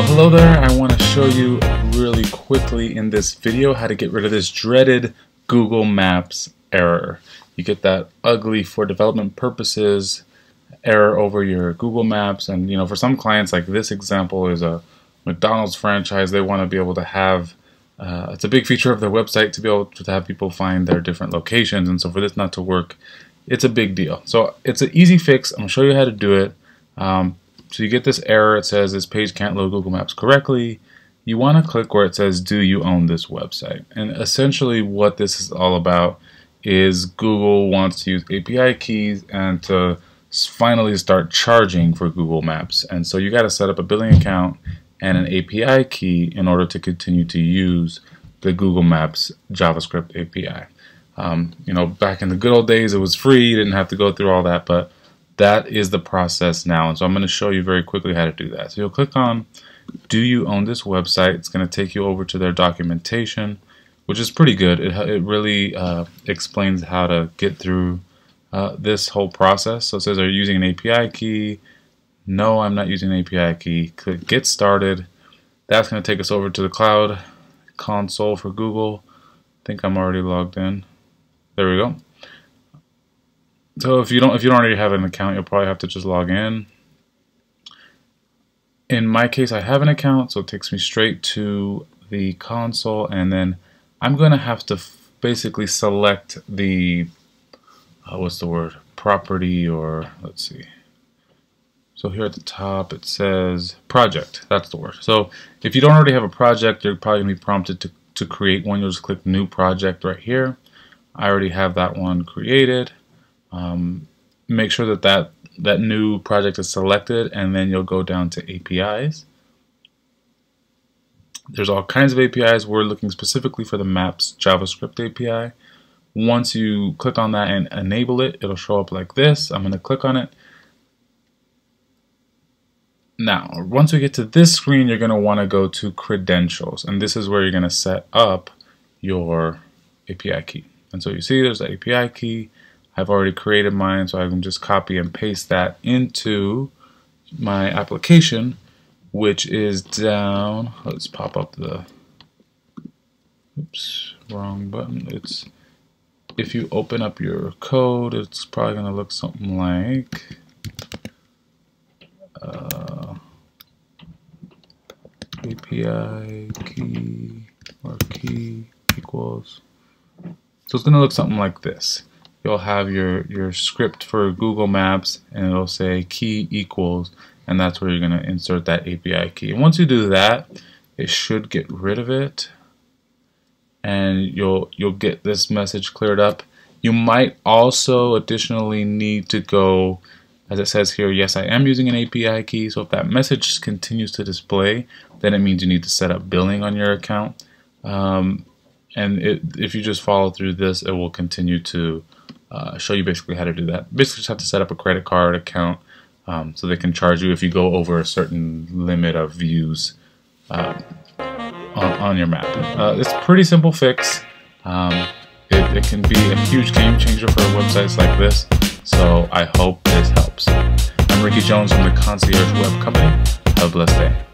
Well hello there, I want to show you really quickly in this video how to get rid of this dreaded Google Maps error. You get that ugly for development purposes error over your Google Maps and you know for some clients like this example is a McDonald's franchise they want to be able to have uh, it's a big feature of their website to be able to have people find their different locations and so for this not to work it's a big deal. So it's an easy fix. I'm going to show you how to do it. Um, so you get this error. It says this page can't load Google Maps correctly. You want to click where it says, do you own this website? And essentially what this is all about is Google wants to use API keys and to finally start charging for Google Maps. And so you got to set up a billing account and an API key in order to continue to use the Google Maps JavaScript API. Um, you know, back in the good old days, it was free. You didn't have to go through all that, but that is the process now. And so I'm going to show you very quickly how to do that. So you'll click on Do You Own This Website? It's going to take you over to their documentation, which is pretty good. It, it really uh, explains how to get through uh, this whole process. So it says, Are you using an API key? No, I'm not using an API key. Click Get Started. That's going to take us over to the cloud console for Google. I think I'm already logged in. There we go. So if you don't if you don't already have an account, you'll probably have to just log in. In my case, I have an account, so it takes me straight to the console, and then I'm going to have to basically select the uh, what's the word property or let's see. So here at the top it says project. That's the word. So if you don't already have a project, you're probably going to be prompted to, to create one. You'll just click new project right here. I already have that one created. Um, make sure that, that that new project is selected and then you'll go down to APIs. There's all kinds of APIs. We're looking specifically for the Maps JavaScript API. Once you click on that and enable it, it'll show up like this. I'm going to click on it. Now, once we get to this screen, you're going to want to go to credentials. And this is where you're going to set up your API key. And so you see there's the API key. I've already created mine, so I can just copy and paste that into my application, which is down. Let's pop up the, oops, wrong button. It's, if you open up your code, it's probably going to look something like, uh, API key or key equals so it's going to look something like this. You'll have your, your script for Google Maps and it'll say key equals and that's where you're going to insert that API key. And once you do that, it should get rid of it and you'll you'll get this message cleared up. You might also additionally need to go as it says here, yes, I am using an API key. So if that message continues to display, then it means you need to set up billing on your account. Um, and it, if you just follow through this, it will continue to uh, show you basically how to do that. Basically, just have to set up a credit card account um, so they can charge you if you go over a certain limit of views uh, on, on, your map. Uh, it's a pretty simple fix. Um, it, it, can be a huge game changer for websites like this, so I hope this helps. I'm Ricky Jones from the Concierge Web Company. Have a blessed day.